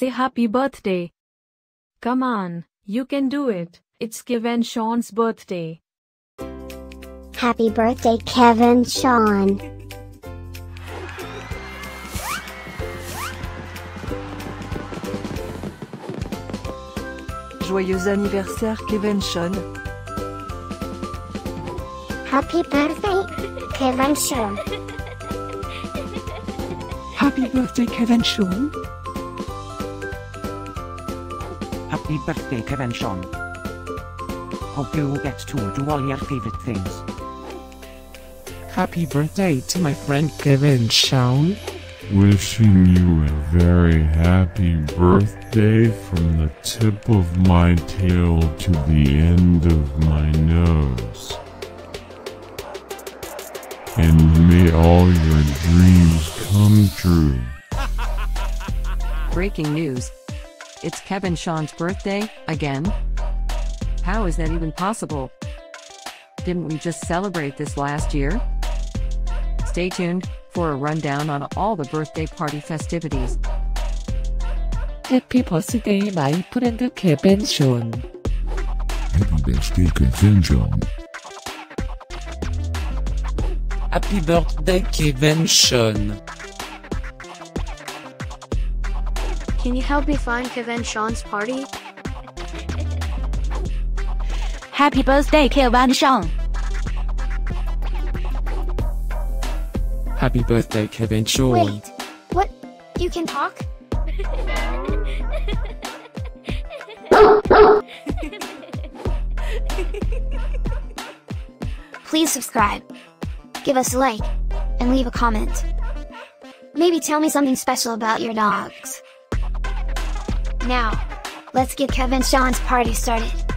say happy birthday. Come on, you can do it. It's Keven Shawn's birthday. Happy birthday, Keven Shawn. Joyeux anniversaire Keven Shawn. Happy birthday, Keven Shawn. Happy birthday, Keven Shawn. Happy birthday Keven Shawn. Hope you get to do all your favorite things. Happy birthday to my friend Keven Shawn. Wishing you a very happy birthday from the tip of my tail to the end of my nose. And may all your dreams come true. Breaking news. It's Keven Shawn's birthday, again? How is that even possible? Didn't we just celebrate this last year? Stay tuned for a rundown on all the birthday party festivities. Happy birthday, my friend Keven Shawn. Happy birthday Keven Shawn. Happy birthday, Keven Shawn. Can you help me find Keven Shawn's party? Happy birthday, Keven Shawn. Happy birthday, Keven Shawn. Wait, what? You can talk? Please subscribe, give us a like, and leave a comment. Maybe tell me something special about your dogs. Now, let's get Keven Shawn's party started.